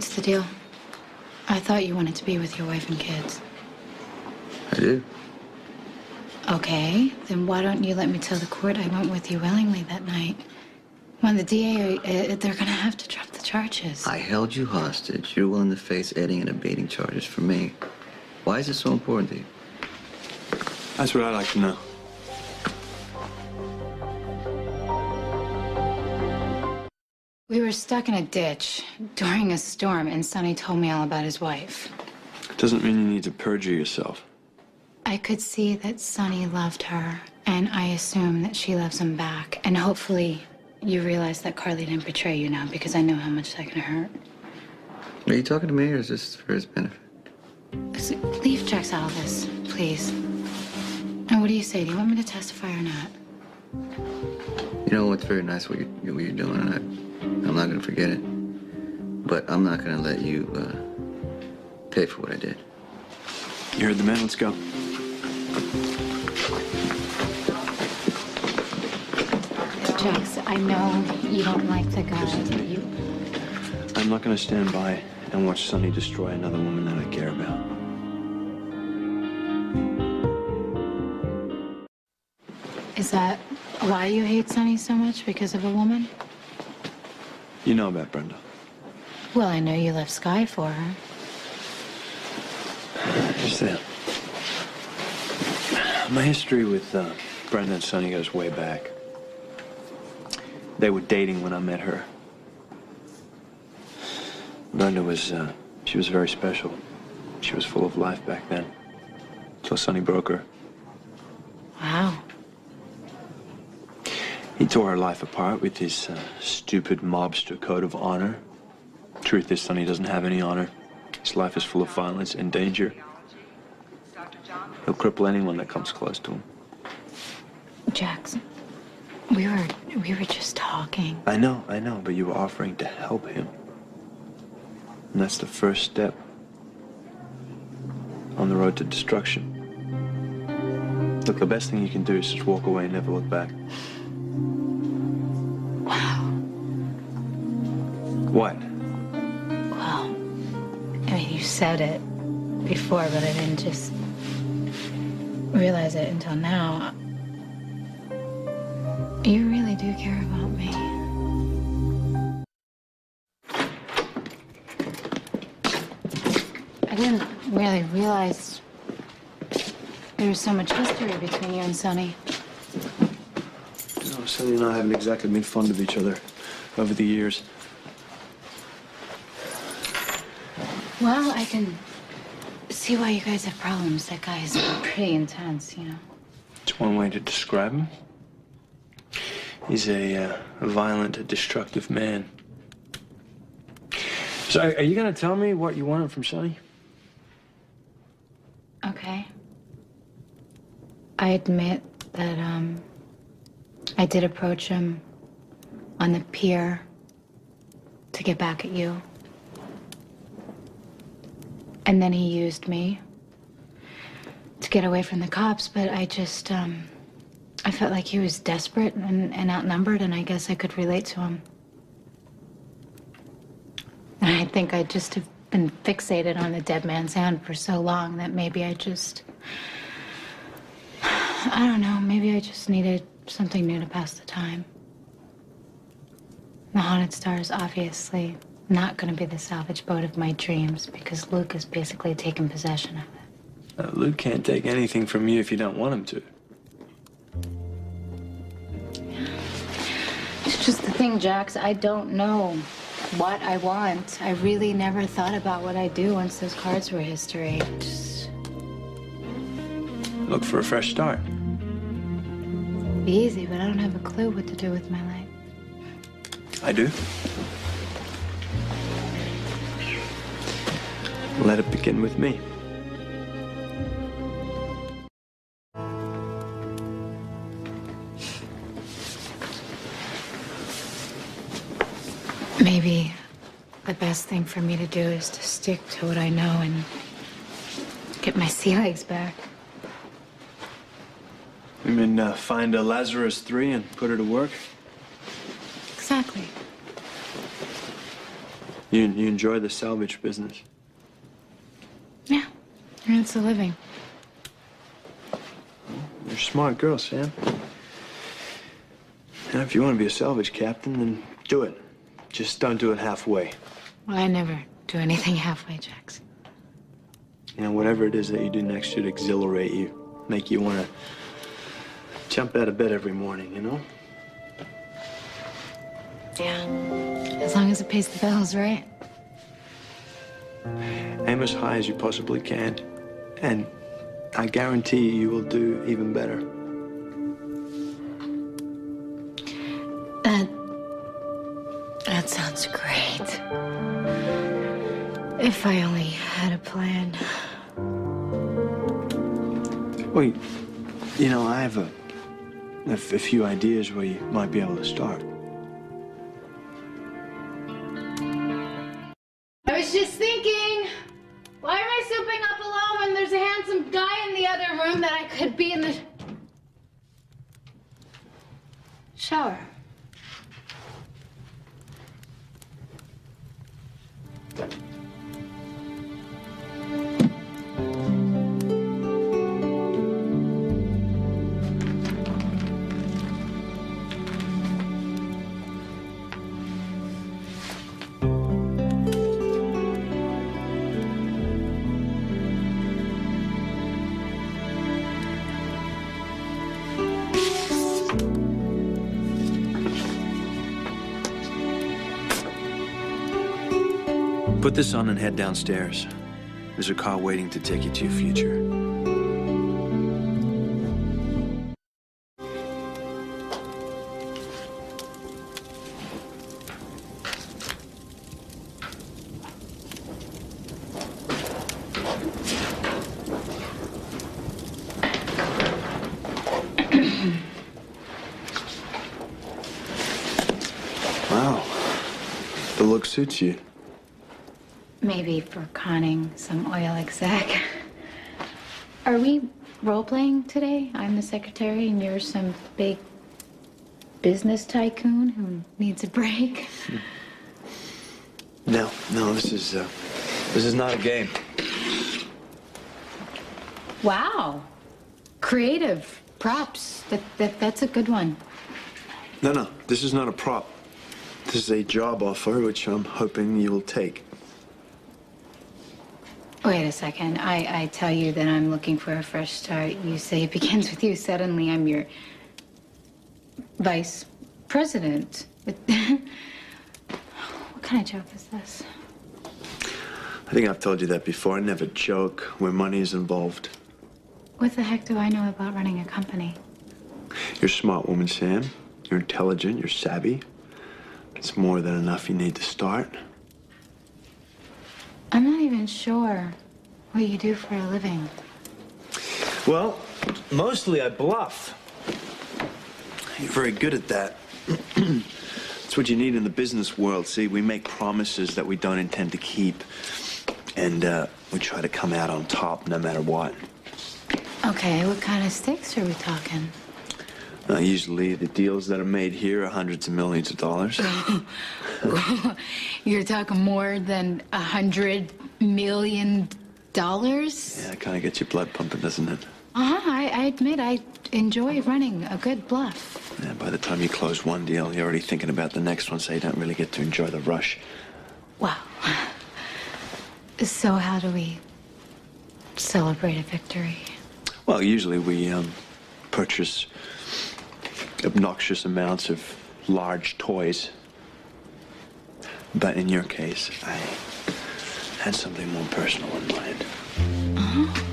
What's the deal? I thought you wanted to be with your wife and kids. I do. Okay, then why don't you let me tell the court I went with you willingly that night? When the DA, uh, they're gonna have to drop the charges. I held you hostage. You're willing to face aiding and abetting charges for me. Why is it so important to you? That's what I'd like to know. We were stuck in a ditch during a storm, and Sonny told me all about his wife. Doesn't mean you need to perjure yourself. I could see that Sonny loved her, and I assume that she loves him back. And hopefully, you realize that Carly didn't betray you now because I know how much that can hurt. Are you talking to me or is this for his benefit? So leave Jax out of this, please. And what do you say? Do you want me to testify or not? You know, it's very nice what you're, what you're doing, and I, I'm not going to forget it. But I'm not going to let you uh, pay for what I did. You heard the man. Let's go. Jax, I know you don't like the guy. Listen to. You, I'm not going to stand by and watch Sonny destroy another woman that I care about. Is that why you hate Sonny so much? Because of a woman? You know about Brenda. Well, I know you left Skye for her. Just that. My history with uh, Brenda and Sonny goes way back. They were dating when I met her. Brenda was, uh, she was very special. She was full of life back then. Till Sonny broke her. Wow. He tore our life apart with his uh, stupid mobster code of honor. Truth is, Sonny doesn't have any honor. His life is full of violence and danger. He'll cripple anyone that comes close to him. Jackson, we were we were just talking. I know, I know, but you were offering to help him. And that's the first step on the road to destruction. Look, the best thing you can do is just walk away and never look back. What? Well, I mean, you said it before, but I didn't just realize it until now. You really do care about me. I didn't really realize there was so much history between you and Sonny. You know, Sonny and I haven't exactly made fun of each other over the years. Well, I can see why you guys have problems. That guy is pretty intense, you know. It's one way to describe him. He's a, uh, a violent, destructive man. So, are are you going to tell me what you wanted from Sonny? Okay. I admit that um I did approach him on the pier to get back at you. And then he used me to get away from the cops, but I just um I felt like he was desperate and, and outnumbered and I guess I could relate to him. And I think I just have been fixated on the dead man's hand for so long that maybe I just. I don't know, maybe I just needed something new to pass the time. The Haunted Stars, obviously not going to be the salvage boat of my dreams because Luke has basically taken possession of it. Uh, Luke can't take anything from you if you don't want him to. It's just the thing, Jax. I don't know what I want. I really never thought about what I'd do once those cards were history. Just Look for a fresh start. be easy, but I don't have a clue what to do with my life. I do. Let it begin with me. Maybe the best thing for me to do is to stick to what I know and get my sea legs back. You mean uh, find a Lazarus 3 and put her to work? Exactly. You, you enjoy the salvage business? It's a living. You're a smart girl, Sam. And if you want to be a salvage captain, then do it. Just don't do it halfway. Well, I never do anything halfway, Jax. You know, whatever it is that you do next should exhilarate you, make you want to jump out of bed every morning, you know? Yeah. As long as it pays the bills, right? Aim as high as you possibly can, and I guarantee you, you will do even better. That. That sounds great. If I only had a plan. Well, you- you know, I have a few ideas where you might be able to start. Other room that I could be in the shower? Put this on and head downstairs. There's a car waiting to take you to your future. Wow. The look suits you. Maybe for conning some oil exec. Are we role playing today? I'm the secretary and you're some big business tycoon who needs a break. No, no, this is uh, this is not a game. Wow. Creative. Props. That, that that's a good one. No, no, this is not a prop. This is a job offer, which I'm hoping you will take. Wait a second. I, I tell you that I'm looking for a fresh start. You say it begins with you. Suddenly I'm your vice president. what kind of joke is this? I think I've told you that before. I never joke where money is involved. What the heck do I know about running a company? You're a smart woman, Sam. You're intelligent. You're savvy. It's more than enough you need to start. I'm not even sure what you do for a living. Well, mostly I bluff. You're very good at that. It's what you need in the business world. See, we make promises that we don't intend to keep, and uh, we try to come out on top no matter what. Okay, what kind of stakes are we talking? Uh, usually, the deals that are made here are hundreds of millions of dollars. You're talking more than a hundred million dollars? yeah, it kind of gets your blood pumping, doesn't it? Uh-huh, I, I admit I enjoy running a good bluff. Yeah, by the time you close one deal, you're already thinking about the next one, so you don't really get to enjoy the rush. Wow. So how do we celebrate a victory? Well, usually we um, purchase obnoxious amounts of large toys. But in your case, I had something more personal in mind. Uh-huh.